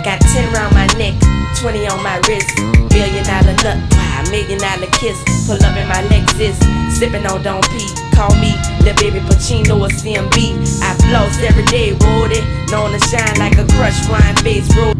I got 10 round my neck, 20 on my wrist. Million dollar nut, wow, million dollar kiss. Pull up in my Lexus, sipping on Dom P. Call me the baby Pacino or CMB. I floss every day, rolled it, known to shine like a crushed wine face. Roll